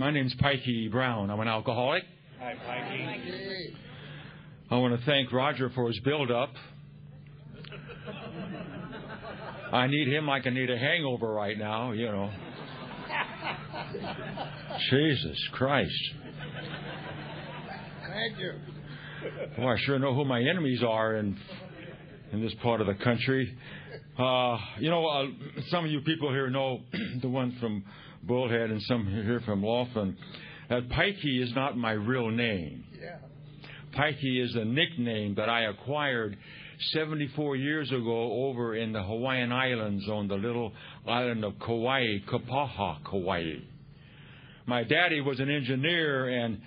My name's Pikey Brown. I'm an alcoholic. Hi, Pikey. I want to thank Roger for his build-up. I need him like I need a hangover right now, you know. Jesus Christ. Thank you. Well, I sure know who my enemies are in in this part of the country. Uh, you know, uh, some of you people here know the one from Bullhead and some here from Laughlin. That Pikey is not my real name. Yeah. Pikey is a nickname that I acquired 74 years ago over in the Hawaiian Islands on the little island of Kauai, Kapaa, Kauai. My daddy was an engineer, and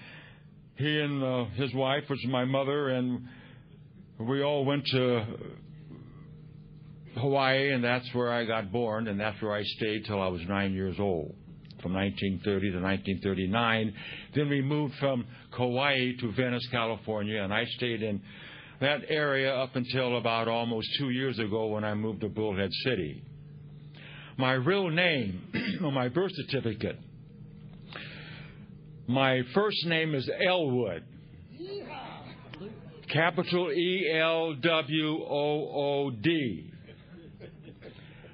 he and uh, his wife, which is my mother, and we all went to Hawaii, and that's where I got born, and that's where I stayed till I was nine years old, from 1930 to 1939. Then we moved from Kauai to Venice, California, and I stayed in that area up until about almost two years ago when I moved to Bullhead City. My real name on my birth certificate, my first name is Elwood. Capital E L W O O D.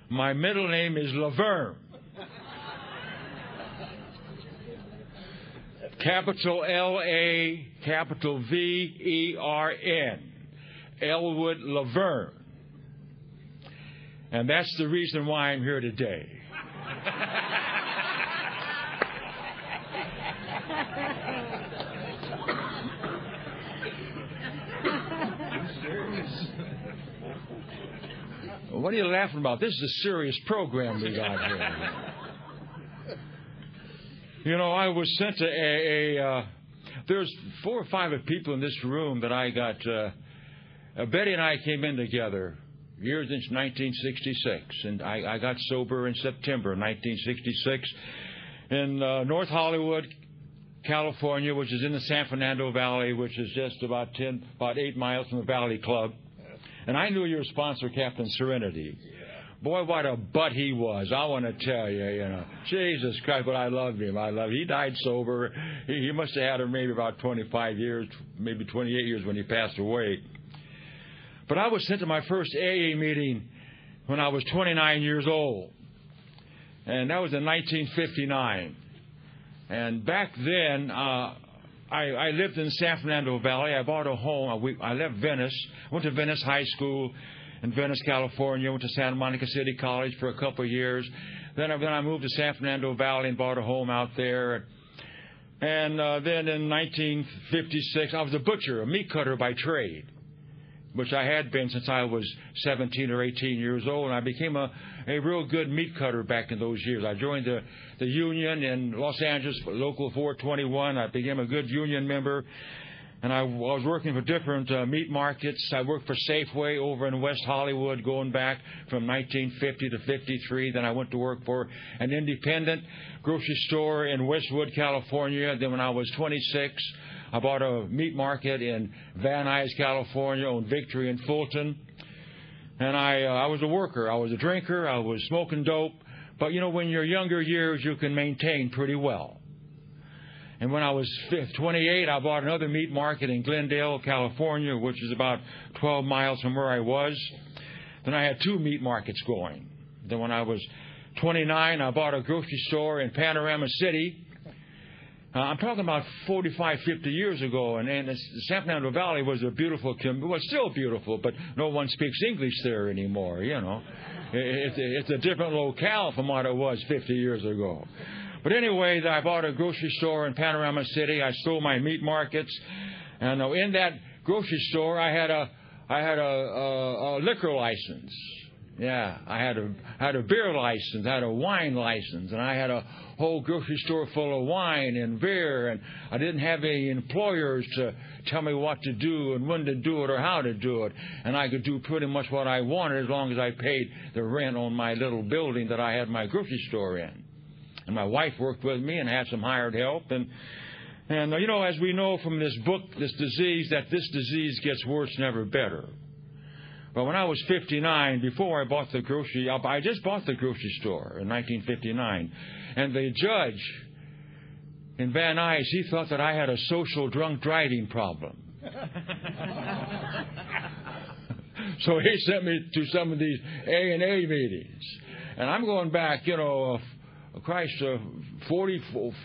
My middle name is Laverne. Capital L A, capital V E R N. Elwood Laverne. And that's the reason why I'm here today. What are you laughing about? This is a serious program we got here. You know, I was sent to a. a uh, there's four or five people in this room that I got. Uh, uh, Betty and I came in together years since 1966, and I, I got sober in September 1966 in uh, North Hollywood, California, which is in the San Fernando Valley, which is just about 10, about eight miles from the Valley Club. And I knew your sponsor, Captain Serenity. Boy, what a butt he was. I want to tell you, you know. Jesus Christ, but I loved him. I loved him. He died sober. He, he must have had him maybe about 25 years, maybe 28 years when he passed away. But I was sent to my first AA meeting when I was 29 years old. And that was in 1959. And back then, uh, I, I lived in San Fernando Valley. I bought a home. I, we, I left Venice, went to Venice High School in Venice, California. Went to Santa Monica City College for a couple of years. Then then I moved to San Fernando Valley and bought a home out there. And uh, then in 1956, I was a butcher, a meat cutter by trade, which I had been since I was 17 or 18 years old. And I became a, a real good meat cutter back in those years. I joined the, the union in Los Angeles, Local 421. I became a good union member and I was working for different uh, meat markets. I worked for Safeway over in West Hollywood going back from 1950 to 53. Then I went to work for an independent grocery store in Westwood, California. Then when I was 26, I bought a meat market in Van Nuys, California, on Victory and Fulton. And I, uh, I was a worker. I was a drinker. I was smoking dope. But you know, when you're younger years, you can maintain pretty well. And when I was 28, I bought another meat market in Glendale, California, which is about 12 miles from where I was. Then I had two meat markets going. Then when I was 29, I bought a grocery store in Panorama City. Uh, I'm talking about 45, 50 years ago, and, and the San Fernando Valley was a beautiful, well, still beautiful, but no one speaks English there anymore, you know. It, it's a different locale from what it was 50 years ago. But anyway, I bought a grocery store in Panorama City. I stole my meat markets, and uh, in that grocery store, I had a I had a, a, a liquor license. Yeah, I had a had a beer license, I had a wine license, and I had a whole grocery store full of wine and beer, and I didn't have any employers to tell me what to do and when to do it or how to do it, and I could do pretty much what I wanted as long as I paid the rent on my little building that I had my grocery store in and my wife worked with me and had some hired help. And and you know as we know from this book this disease that this disease gets worse never better. But when I was 59 before I bought the grocery I just bought the grocery store in 1959 and the judge in Van Nuys, he thought that I had a social drunk driving problem. so he sent me to some of these A and A meetings, and I'm going back, you know, uh, Christ, uh, 40,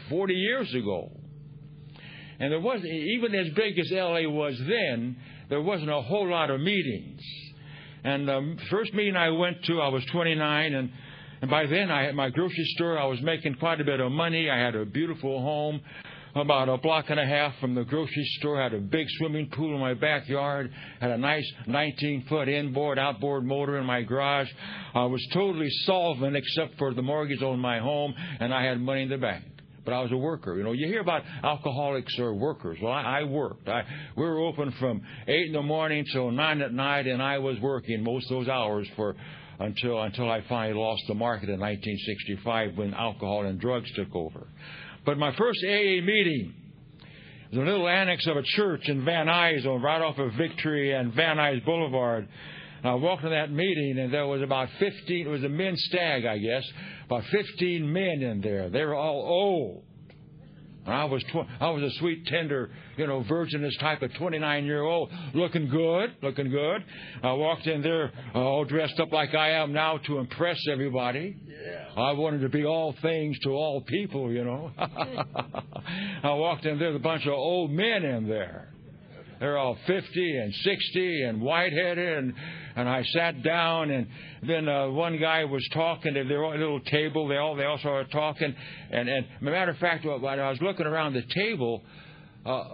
40 years ago. And there wasn't, even as big as LA was then, there wasn't a whole lot of meetings. And the um, first meeting I went to, I was 29, and and by then I had my grocery store. I was making quite a bit of money. I had a beautiful home about a block and a half from the grocery store. Had a big swimming pool in my backyard. Had a nice 19 foot inboard, outboard motor in my garage. I was totally solvent except for the mortgage on my home, and I had money in the bank but I was a worker. You know, you hear about alcoholics or workers. Well, I, I worked. I, we were open from eight in the morning till nine at night, and I was working most of those hours for until until I finally lost the market in 1965 when alcohol and drugs took over. But my first AA meeting was a little annex of a church in Van Nuys, right off of Victory and Van Nuys Boulevard. And I walked to that meeting, and there was about 15. It was a men's stag, I guess. About 15 men in there. They were all old. I was tw- I was a sweet, tender, you know, virginous type of 29 year old, looking good, looking good. I walked in there uh, all dressed up like I am now to impress everybody. Yeah. I wanted to be all things to all people, you know. I walked in there, with a bunch of old men in there. They're all 50 and 60 and white-headed, and and I sat down, and then uh, one guy was talking. They were at a little table. They all they all started talking, and and matter of fact, when I was looking around the table, uh,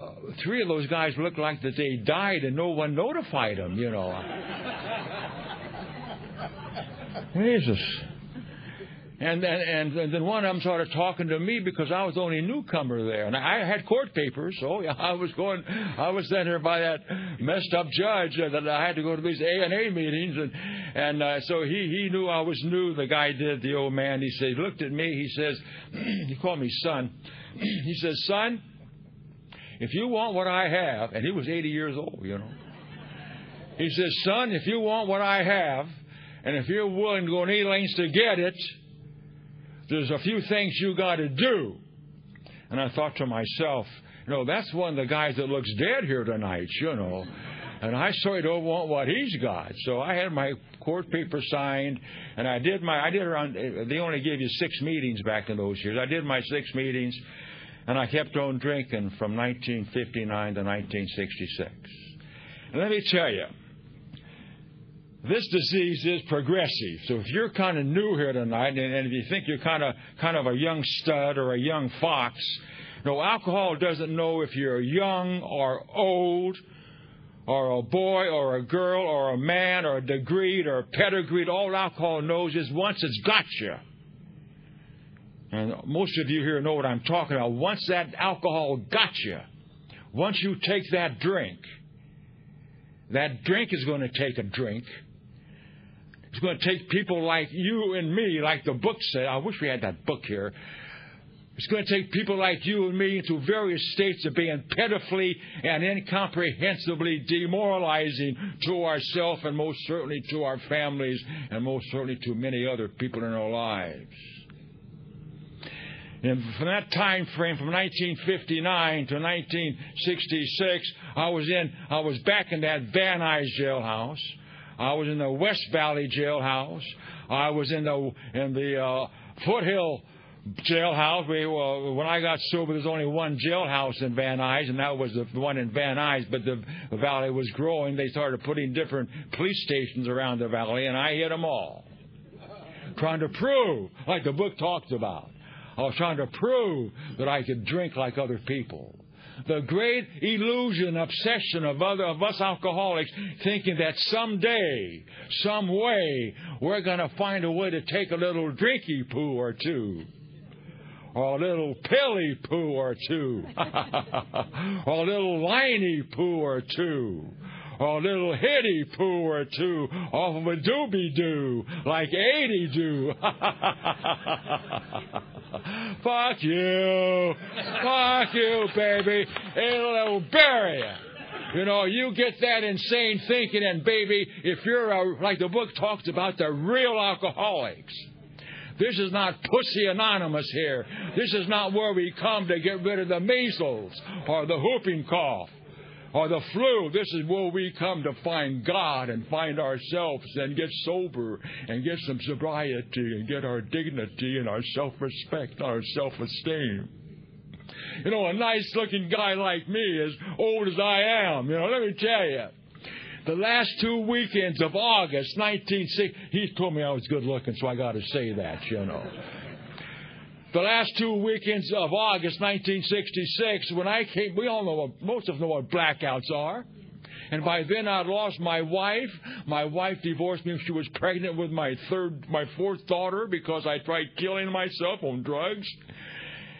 three of those guys looked like that they died, and no one notified them. You know. Jesus. And then, and, and then one of them started talking to me because I was the only newcomer there, and I had court papers, so I was going, I was sent here by that messed up judge that I had to go to these A and A meetings, and and uh, so he he knew I was new. The guy did, the old man. He said, he looked at me. He says, he called me son. he says, son, if you want what I have, and he was 80 years old, you know. He says, son, if you want what I have, and if you're willing to go any lengths to get it there's a few things you got to do. And I thought to myself, you know, that's one of the guys that looks dead here tonight, you know. And I certainly don't want what he's got. So I had my court paper signed, and I did my, I did around, they only gave you six meetings back in those years. I did my six meetings, and I kept on drinking from 1959 to 1966. And let me tell you, this disease is progressive. So if you're kind of new here tonight, and, and if you think you're kind of kind of a young stud or a young fox, no, alcohol doesn't know if you're young or old, or a boy or a girl or a man or a degreed or a pedigreed. All alcohol knows is once it's got you. And most of you here know what I'm talking about. Once that alcohol got you, once you take that drink, that drink is going to take a drink it's going to take people like you and me, like the book said. I wish we had that book here. It's going to take people like you and me into various states of being pitifully and incomprehensibly demoralizing to ourselves and most certainly to our families and most certainly to many other people in our lives. And from that time frame, from 1959 to 1966, I was in, I was back in that Van Nuys jailhouse. I was in the West Valley jailhouse. I was in the in the uh, Foothill jailhouse. We, uh, when I got sober, there's only one jailhouse in Van Nuys, and that was the one in Van Nuys. But the, the valley was growing. They started putting different police stations around the valley, and I hit them all, trying to prove, like the book talks about. I was trying to prove that I could drink like other people the great illusion, obsession of other of us alcoholics, thinking that someday, some way, we're going to find a way to take a little drinky poo or two. Or a little pilly poo or two. or a little liney poo or two or a little hitty poo or two off of a doobie doo, like 80 do. Fuck you. Fuck you, baby. It'll bury you. You know, you get that insane thinking, and baby, if you're a, like the book talks about, the real alcoholics, This is not Pussy Anonymous here. This is not where we come to get rid of the measles or the whooping cough or the flu. This is where we come to find God and find ourselves and get sober and get some sobriety and get our dignity and our self respect and our self esteem. You know, a nice looking guy like me, as old as I am, you know, let me tell you. The last two weekends of August 1960, he told me I was good looking, so I got to say that, you know. The last two weekends of August 1966, when I came, we all know what, most of us know what blackouts are. And by then I'd lost my wife. My wife divorced me she was pregnant with my third, my fourth daughter because I tried killing myself on drugs.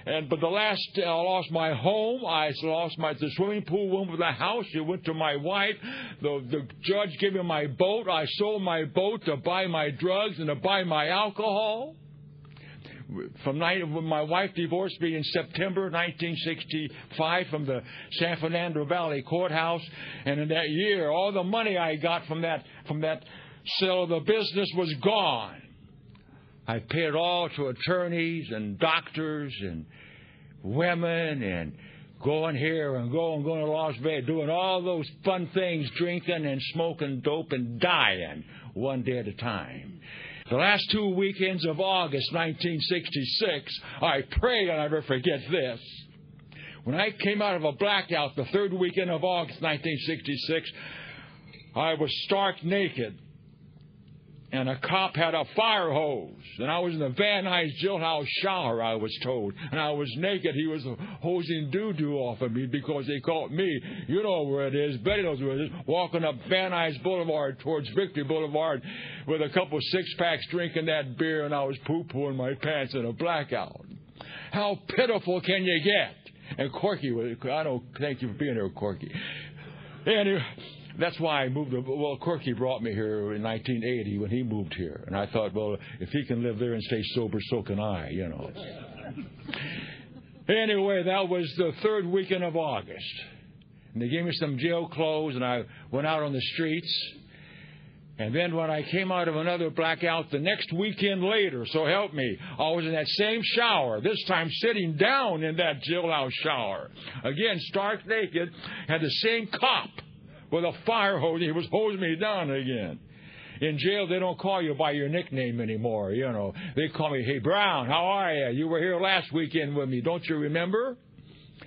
And but the last uh, I lost my home. I lost my the swimming pool went with the house. It went to my wife. The the judge gave me my boat. I sold my boat to buy my drugs and to buy my alcohol. From night when my wife divorced me in September 1965 from the San Fernando Valley courthouse, and in that year, all the money I got from that from that sale of the business was gone. I paid it all to attorneys and doctors and women and going here and going, going to Las Vegas, doing all those fun things, drinking and smoking dope and dying one day at a time. The last two weekends of August 1966, I pray I never forget this. When I came out of a blackout the third weekend of August 1966, I was stark naked and a cop had a fire hose, and I was in the Van Nuys jailhouse shower, I was told, and I was naked. He was hosing doo doo off of me because they caught me. You know where it is. Betty knows where it is. Walking up Van Nuys Boulevard towards Victory Boulevard with a couple six packs, drinking that beer, and I was poo pooing my pants in a blackout. How pitiful can you get? And Corky, I don't thank you for being here, Corky. Anyway. That's why I moved. Well, Corky brought me here in 1980 when he moved here, and I thought, well, if he can live there and stay sober, so can I. You know. anyway, that was the third weekend of August, and they gave me some jail clothes, and I went out on the streets. And then when I came out of another blackout the next weekend later, so help me, I was in that same shower, this time sitting down in that jailhouse shower. Again, stark naked, had the same cop with a fire hose. He was hosing me down again. In jail, they don't call you by your nickname anymore. You know, they call me, "Hey Brown, how are you? You were here last weekend with me. Don't you remember?"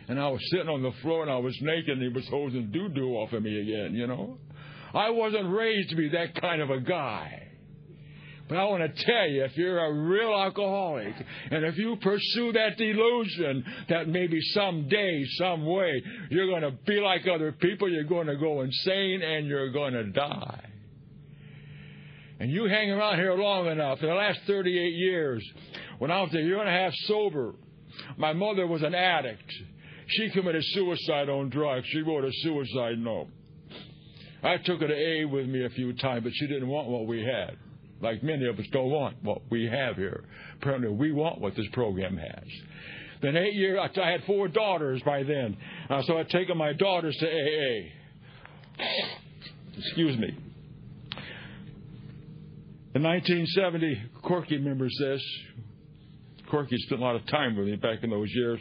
And I was sitting on the floor and I was naked and he was hosing doo doo off of me again. You know, I wasn't raised to be that kind of a guy. But I want to tell you, if you're a real alcoholic, and if you pursue that delusion that maybe someday, some way, you're going to be like other people, you're going to go insane, and you're going to die. And you hang around here long enough, in the last 38 years, when I was a year and a half sober, my mother was an addict. She committed suicide on drugs. She wrote a suicide note. I took her to A with me a few times, but she didn't want what we had like many of us don't want what we have here. Apparently, we want what this program has. Then eight years, I had four daughters by then, uh, so I'd taken my daughters to AA. Excuse me. In 1970, Corky remembers this. Corky spent a lot of time with me back in those years.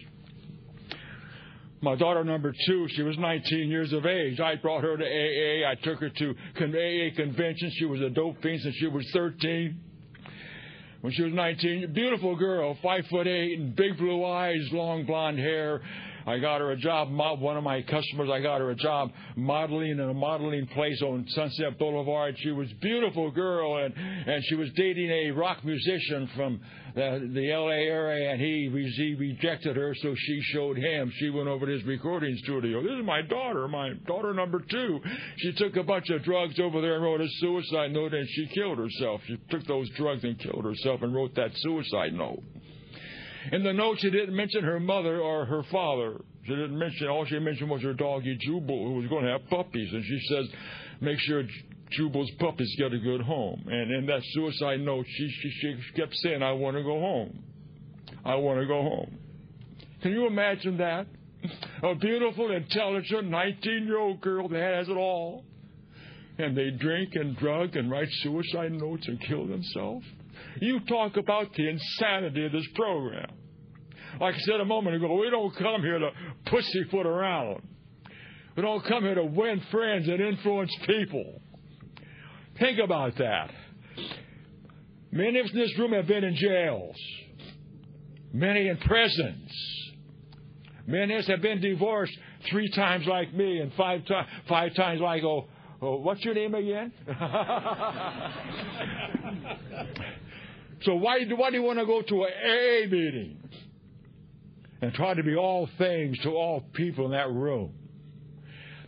My daughter number two, she was 19 years of age. I brought her to AA. I took her to AA conventions. She was a dope fiend since she was 13. When she was 19, beautiful girl, five foot eight, and big blue eyes, long blonde hair. I got her a job. One of my customers, I got her a job modeling in a modeling place on Sunset Boulevard. She was beautiful girl, and and she was dating a rock musician from the, the L.A. area, and he, he rejected her, so she showed him. She went over to his recording studio. This is my daughter, my daughter number two. She took a bunch of drugs over there and wrote a suicide note, and she killed herself. She took those drugs and killed herself and wrote that suicide note. In the note, she didn't mention her mother or her father. She didn't mention, all she mentioned was her doggy Jubal, who was going to have puppies. And she says, make sure Jubal's puppies get a good home. And in that suicide note, she, she, she kept saying, I want to go home. I want to go home. Can you imagine that? A beautiful, intelligent 19 year old girl that has it all. And they drink and drug and write suicide notes and kill themselves. You talk about the insanity of this program. Like I said a moment ago, we don't come here to pussyfoot around. We don't come here to win friends and influence people. Think about that. Many of us in this room have been in jails, many in prisons. Many of us have been divorced three times like me and five, to- five times like, oh, oh, what's your name again? so why, do- why do you want to go to an AA meeting and try to be all things to all people in that room?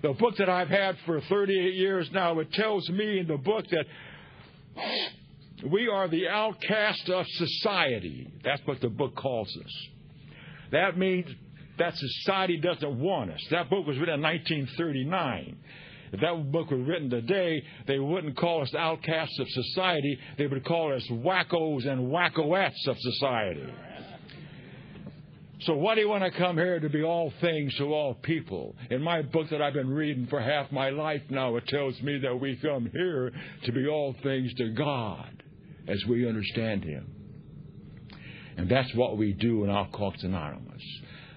The book that I've had for 38 years now, it tells me in the book that we are the outcast of society. That's what the book calls us. That means that society doesn't want us. That book was written in 1939. If that book were written today, they wouldn't call us outcasts of society. They would call us wackos and wackoettes of society. So why do you want to come here to be all things to all people? In my book that I've been reading for half my life now, it tells me that we come here to be all things to God as we understand Him. And that's what we do in Alcoholics Anonymous.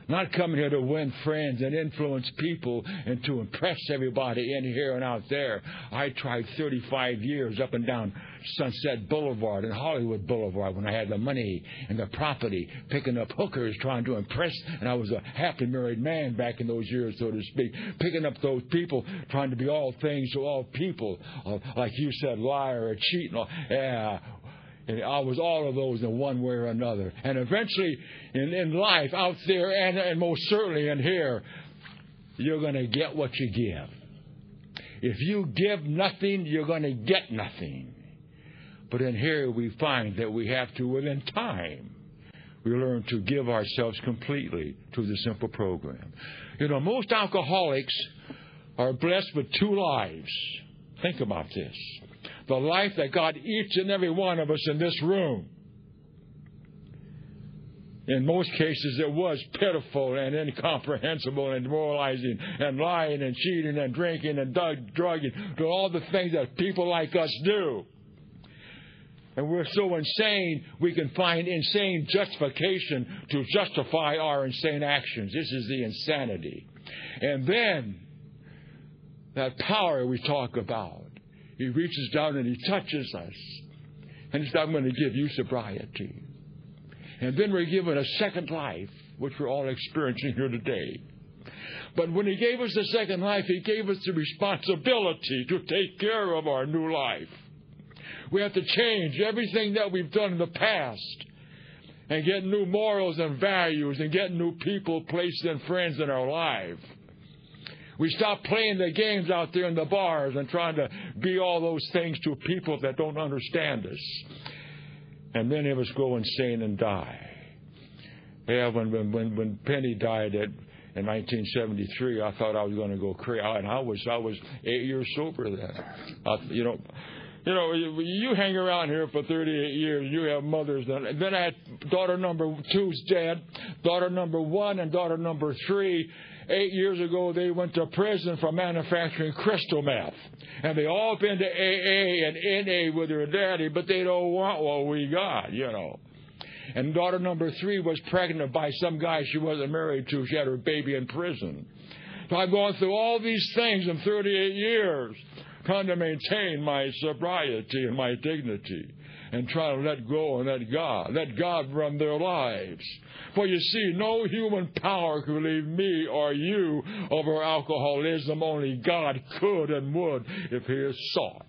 Not coming here to win friends and influence people and to impress everybody in here and out there. I tried 35 years up and down Sunset Boulevard and Hollywood Boulevard when I had the money and the property, picking up hookers, trying to impress. And I was a happy married man back in those years, so to speak, picking up those people, trying to be all things to all people. Uh, like you said, liar or cheat. And all. Yeah, and I was all of those in one way or another. And eventually, in, in life, out there, and, and most certainly in here, you're going to get what you give. If you give nothing, you're going to get nothing. But in here, we find that we have to, within time, we learn to give ourselves completely to the simple program. You know, most alcoholics are blessed with two lives. Think about this the life that God each and every one of us in this room. In most cases, it was pitiful and incomprehensible and demoralizing and lying and cheating and drinking and drug drugging, doing all the things that people like us do. And we're so insane, we can find insane justification to justify our insane actions. This is the insanity. And then, that power we talk about. He reaches down and he touches us. And he says, I'm going to give you sobriety. And then we're given a second life, which we're all experiencing here today. But when he gave us the second life, he gave us the responsibility to take care of our new life. We have to change everything that we've done in the past and get new morals and values and get new people, places, and friends in our life. We stop playing the games out there in the bars and trying to be all those things to people that don't understand us. And many of us go insane and die. Yeah, when when when Penny died at in 1973, I thought I was going to go crazy, and I was I was eight years sober then. I, you know, you know, you, hang around here for 38 years. You have mothers. And then I had daughter number two's dead, daughter number one, and daughter number three eight years ago, they went to prison for manufacturing crystal meth. And they all been to AA and NA with their daddy, but they don't want what we got, you know. And daughter number three was pregnant by some guy she wasn't married to. She had her baby in prison. So I've gone through all these things in 38 years, trying to maintain my sobriety and my dignity, and try to let go and let God, let God run their lives. For you see, no human power could leave me or you over alcoholism. Only God could and would if He is sought.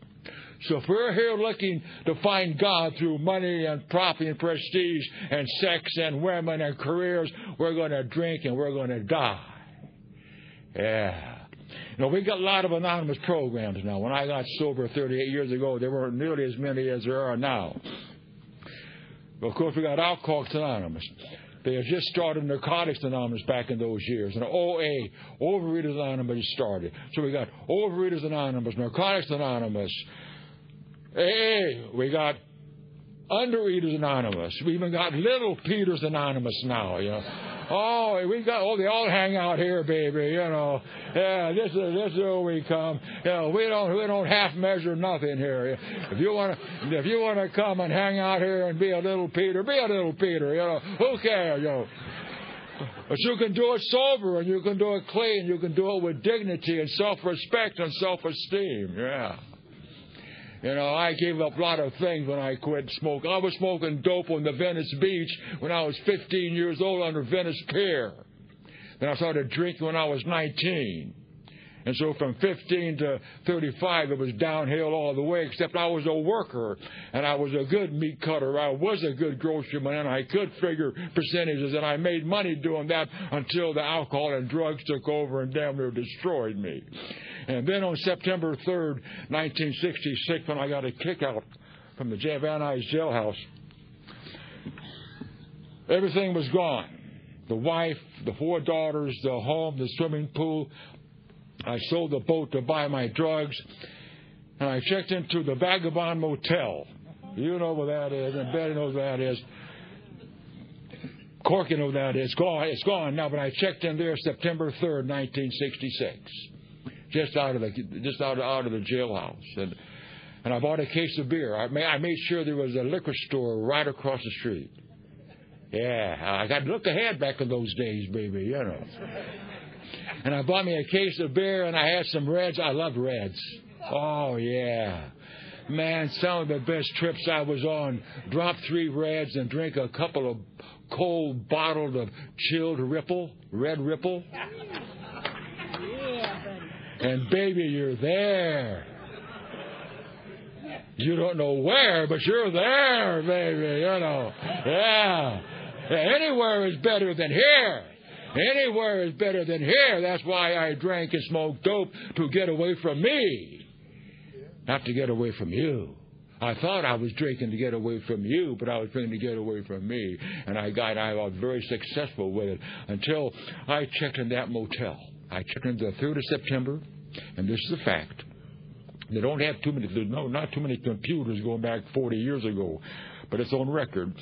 So if we're here looking to find God through money and profit and prestige and sex and women and careers, we're going to drink and we're going to die. Yeah. You know, we got a lot of anonymous programs now. When I got sober 38 years ago, there weren't nearly as many as there are now. But Of course, we got Alcoholics Anonymous. They had just started Narcotics Anonymous back in those years. And OA, Overeaters Anonymous started. So we got Overeaters Anonymous, Narcotics Anonymous, AA, we got Undereaters Anonymous. We even got Little Peters Anonymous now, you know. Oh, we got oh they all hang out here, baby. You know, yeah, this is this is where we come. You know, we don't we don't half measure nothing here. If you want to if you want to come and hang out here and be a little Peter, be a little Peter. You know, who cares? You know. But you can do it sober and you can do it clean. You can do it with dignity and self respect and self esteem. Yeah. You know, I gave up a lot of things when I quit smoking. I was smoking dope on the Venice Beach when I was 15 years old under Venice Pier. Then I started drinking when I was 19. And so from 15 to 35, it was downhill all the way, except I was a worker and I was a good meat cutter. I was a good groceryman and I could figure percentages and I made money doing that until the alcohol and drugs took over and damn near destroyed me. And then on September 3rd, 1966, when I got a kick out from the Van Nuys jailhouse, everything was gone. The wife, the four daughters, the home, the swimming pool. I sold the boat to buy my drugs. And I checked into the Vagabond Motel. You know where that is, and Betty knows where that is. Corky knows where that is. It's gone, it's gone now, but I checked in there September 3rd, 1966 just out of the just out out of the jailhouse, and and I bought a case of beer. I made I made sure there was a liquor store right across the street. Yeah, I got to look ahead back in those days, baby, you know. And I bought me a case of beer, and I had some Reds. I love Reds. Oh yeah. Man, some of the best trips I was on. Drop three Reds and drink a couple of cold bottles of chilled Ripple, Red Ripple. And baby, you're there. You don't know where, but you're there, baby, you know. Yeah. Anywhere is better than here. Anywhere is better than here. That's why I drank and smoked dope to get away from me, not to get away from you. I thought I was drinking to get away from you, but I was drinking to get away from me. And I got, I was very successful with it until I checked in that motel. I checked in the 3rd of September, and this is a fact. They don't have too many, there's no, not too many computers going back 40 years ago, but it's on record.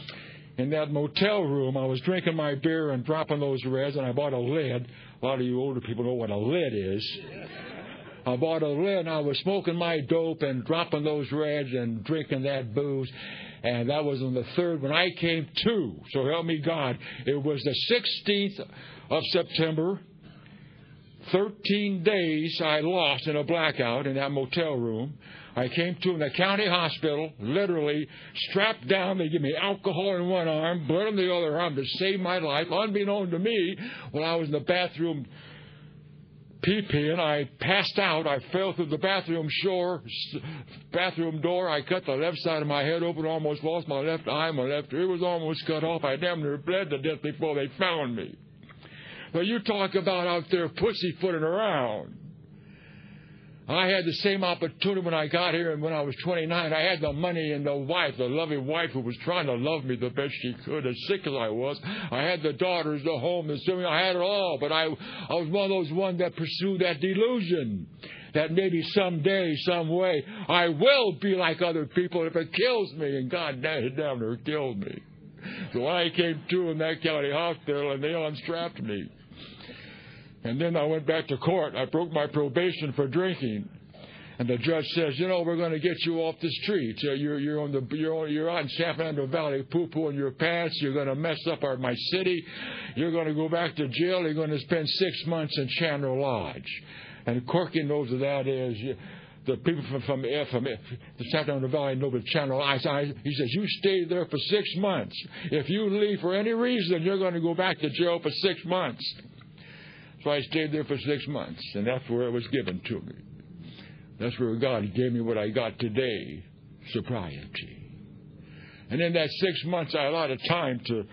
In that motel room, I was drinking my beer and dropping those reds, and I bought a lid. A lot of you older people know what a lid is. I bought a lid, and I was smoking my dope and dropping those reds and drinking that booze. And that was on the third when I came to. So help me God. It was the 16th of September, 13 days I lost in a blackout in that motel room. I came to in the county hospital, literally strapped down. They give me alcohol in one arm, blood in the other arm to save my life, unbeknown to me, when I was in the bathroom pee-peeing. I passed out. I fell through the bathroom shore, bathroom door. I cut the left side of my head open, almost lost my left eye. My left ear was almost cut off. I damn near bled to death before they found me. Well, you talk about out there pussyfooting around. I had the same opportunity when I got here and when I was 29. I had the money and the wife, the loving wife who was trying to love me the best she could, as sick as I was. I had the daughters, the home, the swimming. I had it all, but I, I was one of those ones that pursued that delusion that maybe someday, some way, I will be like other people if it kills me. And God damn it, damn near killed me. So I came to in that county hospital and they unstrapped me. And then I went back to court. I broke my probation for drinking. And the judge says, you know, we're going to get you off the street. Uh, you're, you're, on the, you're, on, you're out in San Fernando Valley poo-poo in your pants. You're going to mess up our, my city. You're going to go back to jail. You're going to spend six months in Chandler Lodge. And Corky knows what that is. You, the people from, from, from the San Fernando Valley know the Chandler Lodge. He says, you stay there for six months. If you leave for any reason, you're going to go back to jail for six months. So I stayed there for six months, and that's where it was given to me. That's where God gave me what I got today sobriety. And in that six months, I had a lot of time to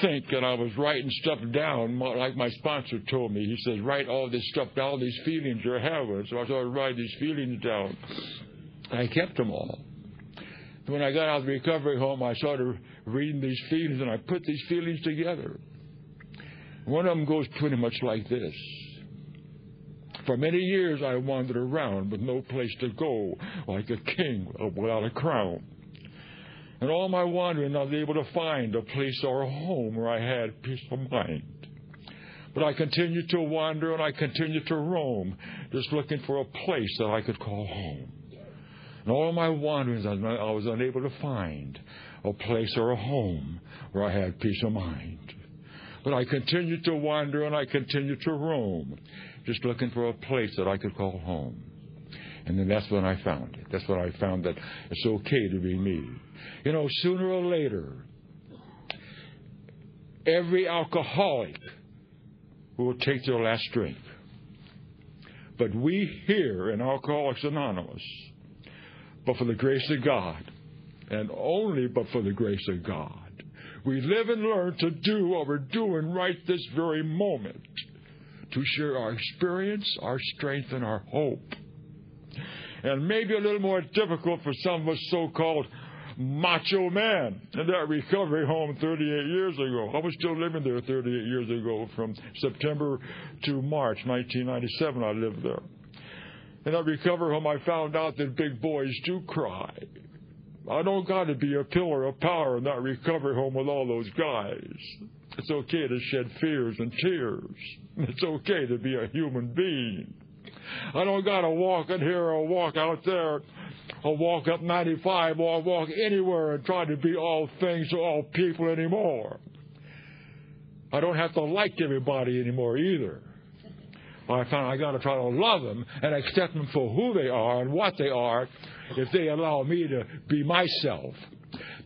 think, and I was writing stuff down, like my sponsor told me. He says, write all this stuff down, all these feelings you're having. So I started writing these feelings down. I kept them all. When I got out of the recovery home, I started reading these feelings, and I put these feelings together. One of them goes pretty much like this. For many years I wandered around with no place to go, like a king without a crown. In all my wandering, I was able to find a place or a home where I had peace of mind. But I continued to wander and I continued to roam, just looking for a place that I could call home. In all my wanderings, I was unable to find a place or a home where I had peace of mind. But I continued to wander and I continued to roam, just looking for a place that I could call home. And then that's when I found it. That's when I found that it's okay to be me. You know, sooner or later, every alcoholic will take their last drink. But we here in Alcoholics Anonymous, but for the grace of God, and only but for the grace of God, we live and learn to do what we're doing right this very moment to share our experience, our strength, and our hope. And maybe a little more difficult for some of us so called macho man in that recovery home 38 years ago. I was still living there 38 years ago. From September to March 1997, I lived there. In that recovery home, I found out that big boys do cry. I don't got to be a pillar of power in that recovery home with all those guys. It's okay to shed fears and tears. It's okay to be a human being. I don't got to walk in here or walk out there or walk up 95 or walk anywhere and try to be all things to all people anymore. I don't have to like everybody anymore either. I found I got to try to love them and accept them for who they are and what they are if they allow me to be myself.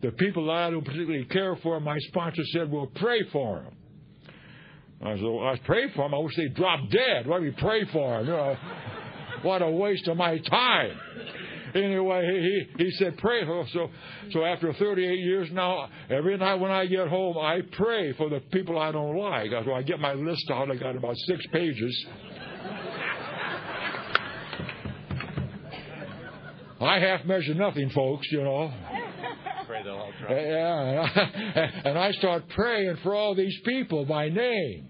The people that I don't particularly care for, my sponsor said, we'll pray for them. I said, well, I pray for them. I wish they'd drop dead. Why do we pray for them? You know, what a waste of my time anyway, he, he said, pray. So, so after 38 years now, every night when I get home, I pray for the people I don't like. So I get my list out. I got about six pages. I half measure nothing, folks, you know. Pray they'll all try. Yeah, and I start praying for all these people by name.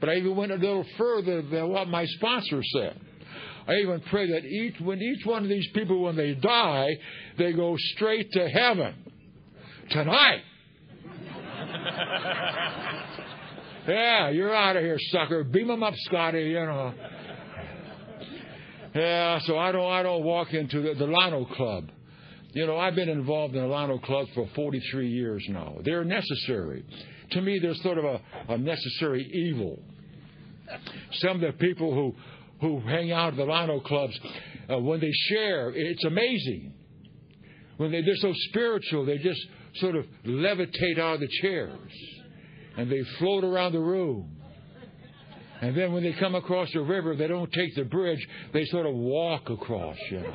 But I even went a little further than what my sponsor said. I even pray that each when each one of these people, when they die, they go straight to heaven tonight. yeah, you're out of here, sucker. Beam them up, Scotty. You know. Yeah, so I don't I don't walk into the, the Alano Club. You know, I've been involved in the Alano Club for 43 years now. They're necessary. To me, they're sort of a, a necessary evil. Some of the people who who hang out at the Alano clubs, uh, when they share, it's amazing. When they, they're so spiritual, they just sort of levitate out of the chairs and they float around the room. And then when they come across the river, they don't take the bridge, they sort of walk across, you know.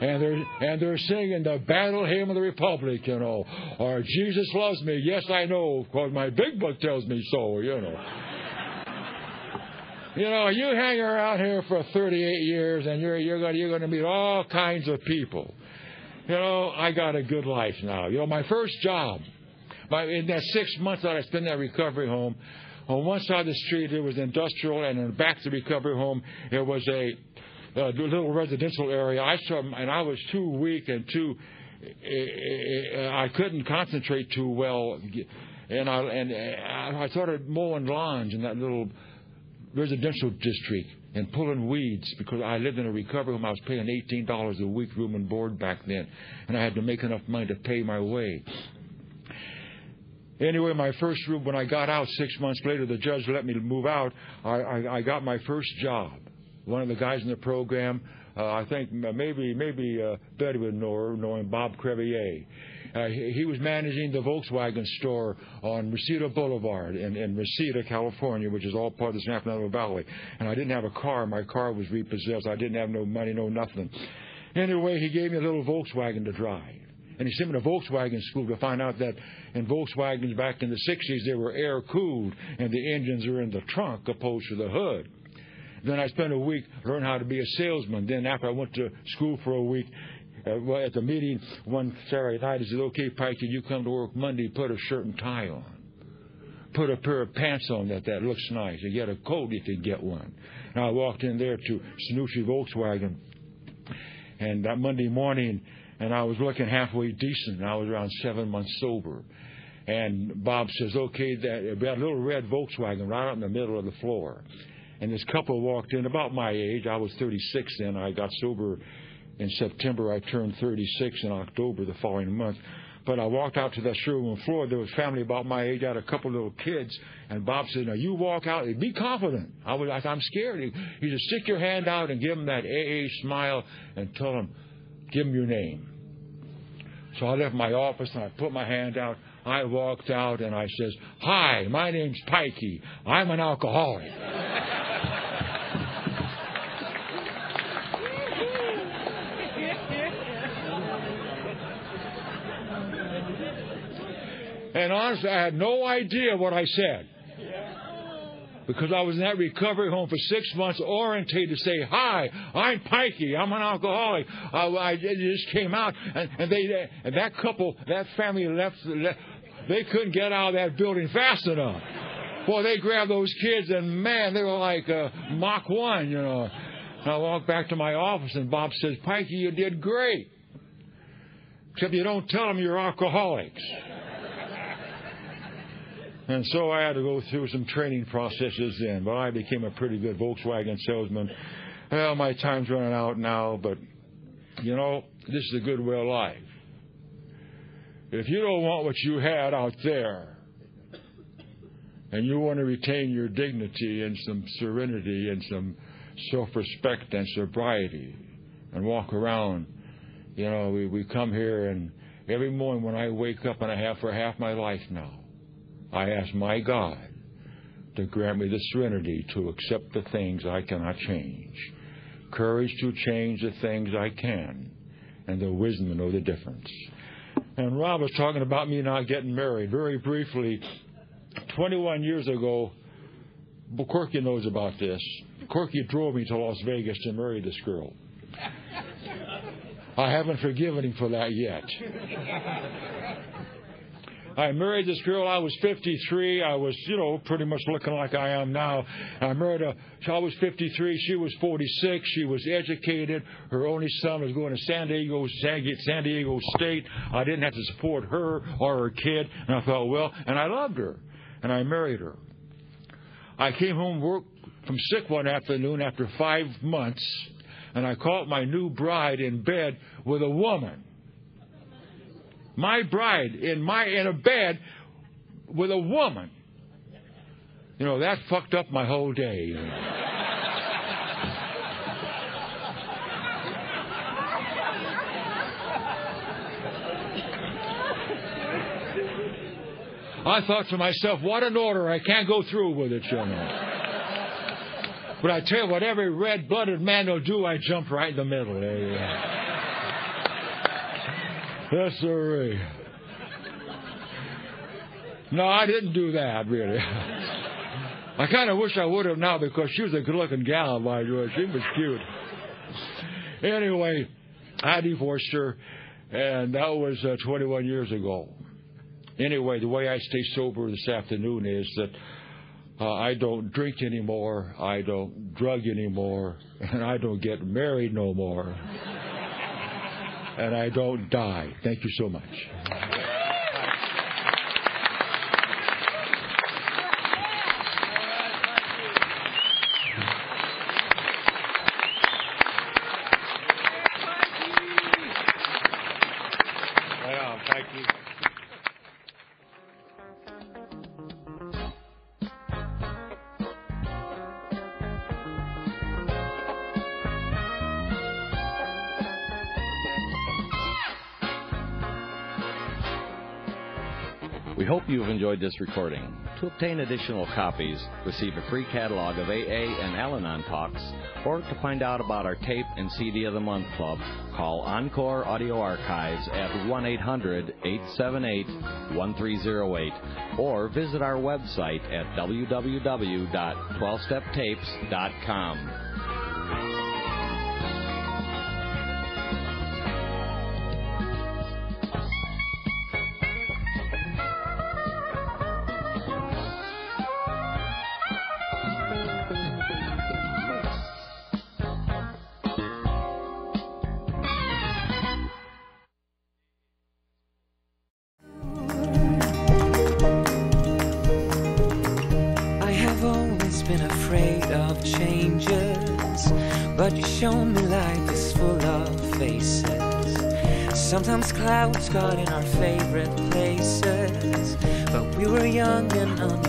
And they're, and they're singing the battle hymn of the Republic, you know, or Jesus loves me. Yes, I know, because my big book tells me so, you know. You know, you hang around here for 38 years and you're, you're going you're going to meet all kinds of people. You know, I got a good life now. You know, my first job, my, in that six months that I spent in that recovery home, on one side of the street it was industrial, and in the back of the recovery home it was a, a little residential area. I saw, and I was too weak and too, I couldn't concentrate too well, and I and I started mowing lawns in that little residential district and pulling weeds because I lived in a recovery home. I was paying $18 a week room and board back then, and I had to make enough money to pay my way. Anyway, my first room, when I got out six months later, the judge let me move out. I, I, I got my first job. One of the guys in the program, uh, I think maybe maybe uh, Betty would know knowing Bob Crevier. Uh, he, he, was managing the Volkswagen store on Reseda Boulevard in, in Reseda, California, which is all part of the San Fernando Valley. And I didn't have a car. My car was repossessed. I didn't have no money, no nothing. Anyway, he gave me a little Volkswagen to drive. And he sent me to Volkswagen school to find out that in Volkswagens back in the 60s, they were air cooled and the engines are in the trunk opposed to the hood. Then I spent a week learning how to be a salesman. Then after I went to school for a week, uh, well, at the meeting one Saturday night, he said, "Okay, Pike, you come to work Monday, put a shirt and tie on. Put a pair of pants on that that looks nice. You get a coat if you get one." And I walked in there to Sanusi Volkswagen, and that Monday morning, and I was looking halfway decent. I was around seven months sober. And Bob says, okay, that, a little red Volkswagen right out in the middle of the floor. And this couple walked in about my age. I was 36 then. I got sober in September. I turned 36 in October the following month. But I walked out to that showroom floor. There was family about my age. I had a couple little kids. And Bob said, now you walk out be confident. I was, I, I'm scared. He, he said, stick your hand out and give them that AA smile and tell them, give them your name. So I left my office and I put my hand out. I walked out and I says, hi, my name's Pikey. I'm an alcoholic. And honestly, I had no idea what I said. Because I was in that recovery home for six months, orientated to say, "Hi, I'm Pikey. I'm an alcoholic." I, I just came out, and, and they, and that couple, that family left, left. They couldn't get out of that building fast enough. Well, they grabbed those kids, and man, they were like uh, Mach one, you know. And I walked back to my office, and Bob says, "Pikey, you did great." Except you don't tell them you're alcoholics. And so I had to go through some training processes then, but I became a pretty good Volkswagen salesman. Well, my time's running out now, but you know, this is a good way of life. If you don't want what you had out there, and you want to retain your dignity and some serenity and some self respect and sobriety and walk around, you know, we, we come here and every morning when I wake up and I have for half my life now, I ask my God to grant me the serenity to accept the things I cannot change, courage to change the things I can, and the wisdom to know the difference. And Rob was talking about me not getting married. Very briefly, 21 years ago, Corky knows about this. Corky drove me to Las Vegas to marry this girl. I haven't forgiven him for that yet. I married this girl. I was 53. I was, you know, pretty much looking like I am now. I married her. I was 53. She was 46. She was educated. Her only son was going to San Diego, San Diego State. I didn't have to support her or her kid. And I thought, well, and I loved her. And I married her. I came home work from sick one afternoon after five months, and I caught my new bride in bed with a woman my bride in my in a bed with a woman. You know, that fucked up my whole day. You. I thought to myself, what an order. I can't go through with it, you know. But I tell you what, every red blooded man will do, I jump right in the middle. There Yes, sir. No, I didn't do that, really. I kind of wish I would have now because she was a good looking gal, by the way. She was cute. Anyway, I divorced her, and that was uh, 21 years ago. Anyway, the way I stay sober this afternoon is that uh, I don't drink anymore, I don't drug anymore, and I don't get married no more and I don't die. Thank you so much. This recording. To obtain additional copies, receive a free catalog of AA and Al Anon talks, or to find out about our tape and CD of the Month Club, call Encore Audio Archives at 1 800 878 1308 or visit our website at www.12steptapes.com. These clouds got in our favorite places, but we were young and unaware.